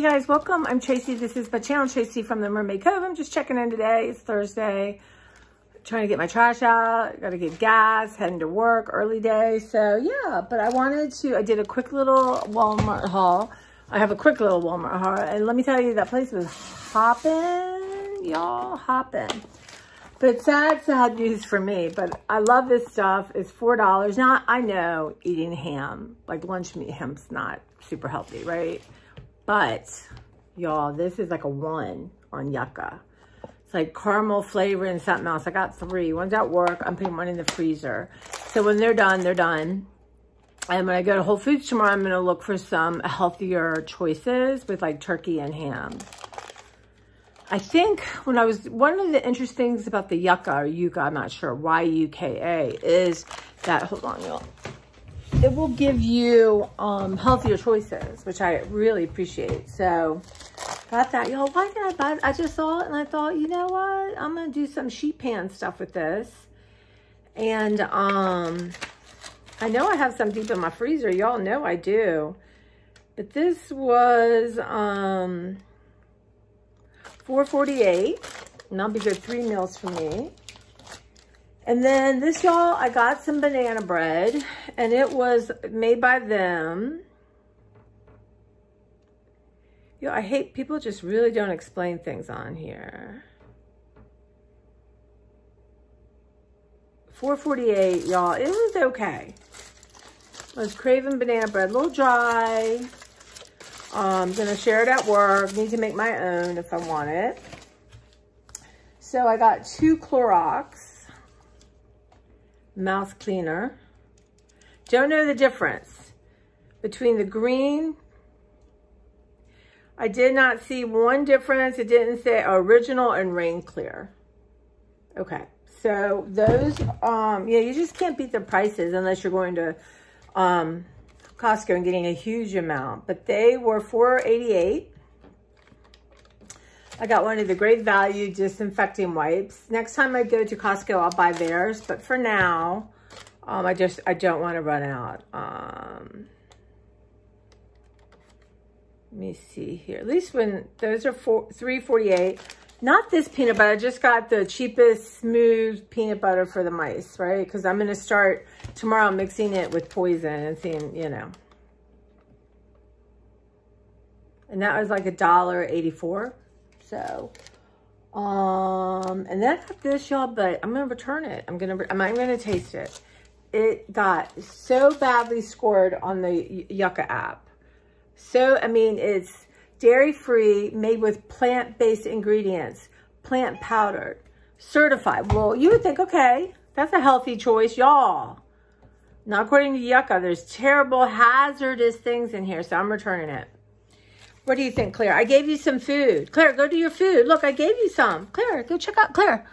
Hey guys, welcome. I'm Tracy. This is my channel, Tracy from the Mermaid Cove. I'm just checking in today. It's Thursday. Trying to get my trash out. Got to get gas. Heading to work. Early day. So yeah, but I wanted to, I did a quick little Walmart haul. I have a quick little Walmart haul. And let me tell you, that place was hopping. Y'all hopping. But sad, sad news for me. But I love this stuff. It's $4. Now, I know eating ham, like lunch meat ham's not super healthy, right? But y'all, this is like a one on Yuka. It's like caramel flavor and something else. I got three. One's at work. I'm putting one in the freezer. So when they're done, they're done. And when I go to Whole Foods tomorrow, I'm going to look for some healthier choices with like turkey and ham. I think when I was, one of the interesting things about the Yuka or yucca, I'm not sure, why Y-U-K-A, is that, hold on, y'all it will give you um, healthier choices, which I really appreciate. So got that. Y'all, why did I buy it? I just saw it and I thought, you know what? I'm going to do some sheet pan stuff with this. And um, I know I have some deep in my freezer. Y'all know I do. But this was um, 448 and that'll be good three meals for me. And then this, y'all, I got some banana bread, and it was made by them. Yo, I hate people just really don't explain things on here. 448, y'all. It was okay. I was craving banana bread, a little dry. I'm gonna share it at work. Need to make my own if I want it. So I got two Clorox mouth cleaner. Don't know the difference between the green. I did not see one difference. It didn't say original and rain clear. Okay, so those, um, yeah, you just can't beat the prices unless you're going to um, Costco and getting a huge amount. But they were 4.88. I got one of the Great Value disinfecting wipes. Next time I go to Costco, I'll buy theirs. But for now, um, I just, I don't want to run out. Um, let me see here. At least when those are four, 348. Not this peanut butter. I just got the cheapest smooth peanut butter for the mice, right? Because I'm going to start tomorrow mixing it with poison and seeing, you know. And that was like a dollar eighty-four. So, um, and then I got this, y'all, but I'm going to return it. I'm going to, I'm going to taste it. It got so badly scored on the Yuka app. So, I mean, it's dairy-free, made with plant-based ingredients, plant powdered, certified. Well, you would think, okay, that's a healthy choice, y'all. Now, according to Yuka, there's terrible hazardous things in here, so I'm returning it. What do you think, Claire? I gave you some food. Claire, go do your food. Look, I gave you some. Claire, go check out Claire.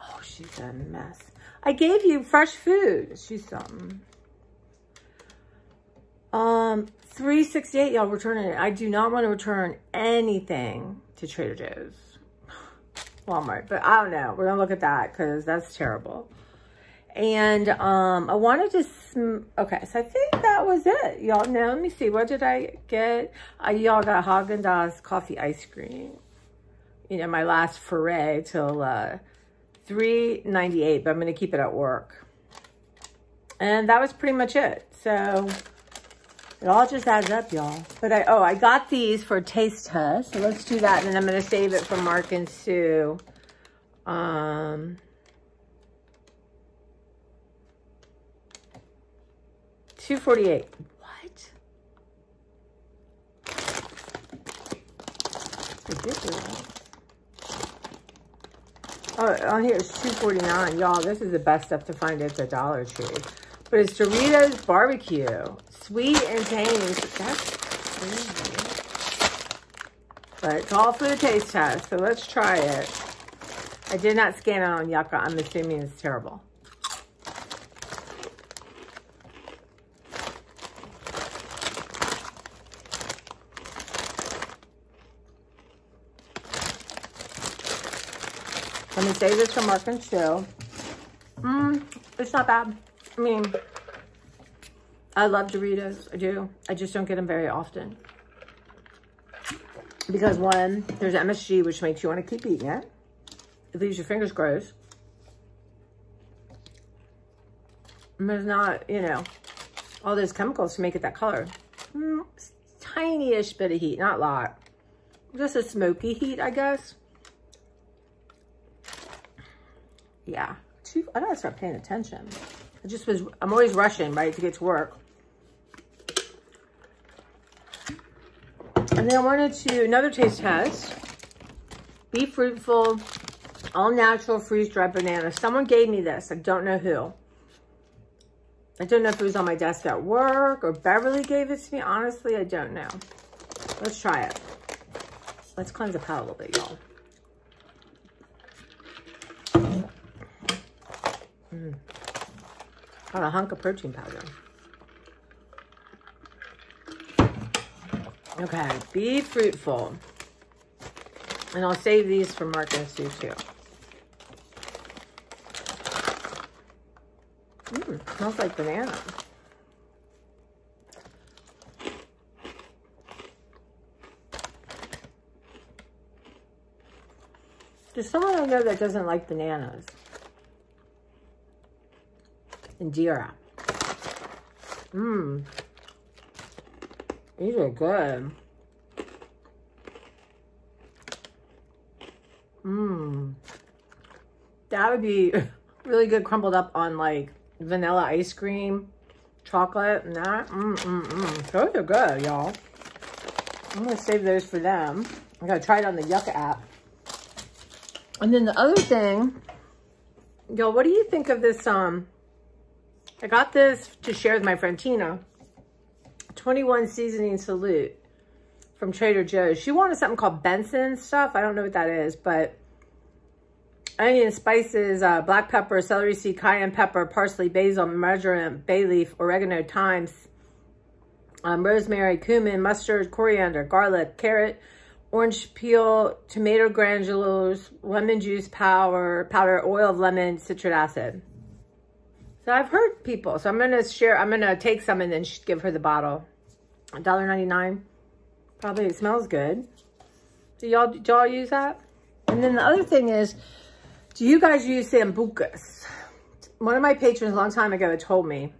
Oh, she's a mess. I gave you fresh food. She's something. Um, 368, y'all returning it. I do not want to return anything to Trader Joe's. Walmart, but I don't know. We're going to look at that because that's terrible. And um, I wanted to, okay, so I think that was it. Y'all know, let me see, what did I get? Uh, Y'all got Haagen-Dazs coffee ice cream. You know, my last foray till uh, 3.98, but I'm going to keep it at work. And that was pretty much it. So it all just adds up, y'all. But I, oh, I got these for taste test. So let's do that. And then I'm going to save it for Mark and Sue. Um, 248. What? Ridiculous. Oh, on here it's 249. Y'all, this is the best stuff to find at the Dollar Tree. But it's Doritos Barbecue. Sweet and tangy. That's crazy. But it's all for the taste test, so let's try it. I did not scan it on Yuka. I'm assuming it's terrible. Let me save this for Mark and Sue. Mmm, it's not bad. I mean, I love Doritos. I do. I just don't get them very often. Because one, there's MSG, which makes you want to keep eating it. It leaves your fingers gross. And there's not, you know, all those chemicals to make it that color. Mm, tiny-ish bit of heat, not a lot. Just a smoky heat, I guess. Yeah. I gotta start paying attention. I just was, I'm always rushing, right, to get to work. And then I wanted to, another taste test. Be Fruitful, all natural freeze-dried banana. Someone gave me this. I don't know who. I don't know if it was on my desk at work or Beverly gave it to me. Honestly, I don't know. Let's try it. Let's cleanse the palate a little bit, y'all. Mm. Got a hunk of protein powder. Okay, be fruitful. And I'll save these for Mark and Sue too. Mmm, smells like banana. There's someone I know that doesn't like bananas. Indira. Mmm. These are good. Mmm. That would be really good crumbled up on like vanilla ice cream, chocolate, and that. Mmm, mmm, mmm. Those are good, y'all. I'm going to save those for them. I got to try it on the Yuka app. And then the other thing, y'all, what do you think of this? Um, I got this to share with my friend Tina. 21 Seasoning Salute from Trader Joe's. She wanted something called Benson stuff. I don't know what that is, but onion, spices, uh, black pepper, celery seed, cayenne pepper, parsley, basil, marjoram, bay leaf, oregano, thyme, um, rosemary, cumin, mustard, coriander, garlic, carrot, orange peel, tomato granules, lemon juice powder, powder, oil of lemon, citric acid. So I've heard people. So I'm going to share, I'm going to take some and then give her the bottle. $1.99. Probably it smells good. Do y'all do y'all use that? And then the other thing is, do you guys use Sambucus? One of my patrons a long time ago told me.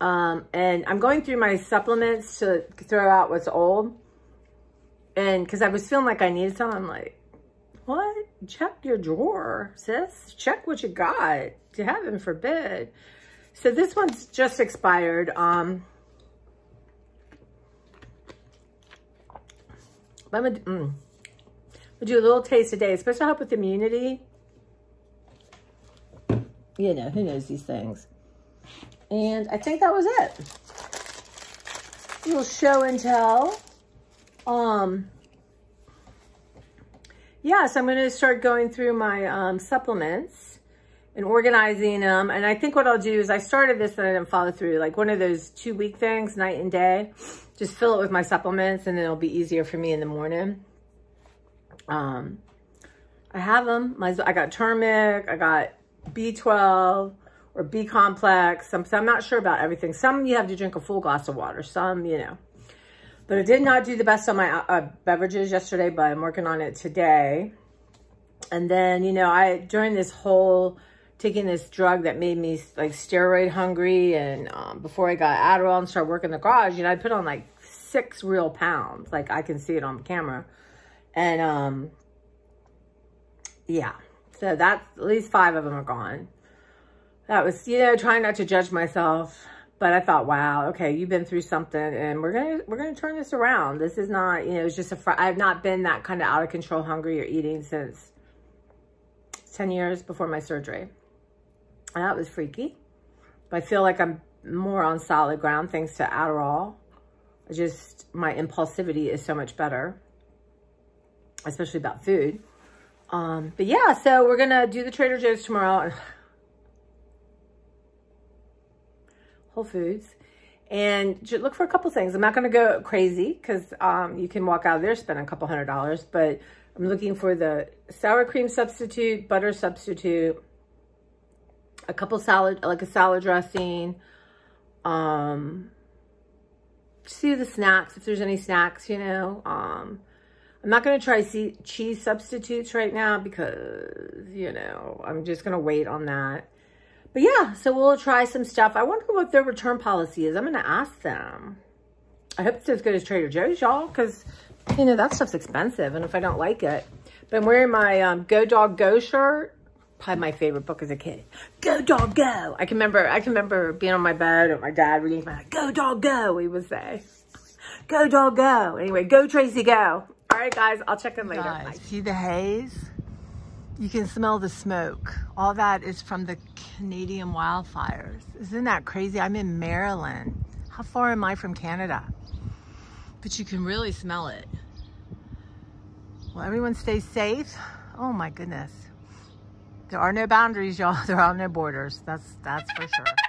Um, and I'm going through my supplements to throw out what's old. And because I was feeling like I needed some, I'm like, what? Check your drawer, sis. Check what you got. To heaven forbid. So this one's just expired. Um, I'm gonna, mm, I'm do a little taste today, especially to help with immunity. You know, who knows these things. And I think that was it. A little show and tell. Um, yeah, so I'm going to start going through my um, supplements and organizing them. And I think what I'll do is I started this, and I didn't follow through. Like one of those two week things, night and day. Just fill it with my supplements and then it'll be easier for me in the morning. Um, I have them. My, I got turmeric. I got B12 or B complex. Some, so I'm not sure about everything. Some you have to drink a full glass of water. Some, you know. But I did not do the best on my uh, beverages yesterday, but I'm working on it today. And then, you know, I, during this whole, taking this drug that made me like steroid hungry and um, before I got Adderall and started working the garage, you know, I put on like six real pounds. Like I can see it on camera. And, um, yeah, so that's, at least five of them are gone. That was, you know, trying not to judge myself but I thought, wow, okay, you've been through something and we're going to, we're going to turn this around. This is not, you know, it's just a, I've not been that kind of out of control hungry or eating since 10 years before my surgery. And that was freaky. But I feel like I'm more on solid ground thanks to Adderall. Just my impulsivity is so much better, especially about food. Um, but yeah, so we're going to do the Trader Joe's tomorrow. Whole Foods and look for a couple things. I'm not going to go crazy because um, you can walk out of there spend a couple hundred dollars, but I'm looking for the sour cream substitute, butter substitute, a couple salad, like a salad dressing, um, see the snacks, if there's any snacks, you know. Um, I'm not going to try see cheese substitutes right now because, you know, I'm just going to wait on that. But yeah, so we'll try some stuff. I wonder what their return policy is. I'm going to ask them. I hope it's as good as Trader Joe's, y'all, because, you know, that stuff's expensive. And if I don't like it. But I'm wearing my um, Go Dog Go shirt. Probably my favorite book as a kid. Go Dog Go. I can remember, I can remember being on my bed with my dad reading my, Go Dog Go, he would say. Go Dog Go. Anyway, go Tracy, go. All right, guys, I'll check in later. Guys, see the haze? You can smell the smoke. All that is from the Canadian wildfires. Isn't that crazy? I'm in Maryland. How far am I from Canada? But you can really smell it. Well, everyone stay safe. Oh my goodness. There are no boundaries, y'all. There are no borders. That's that's for sure.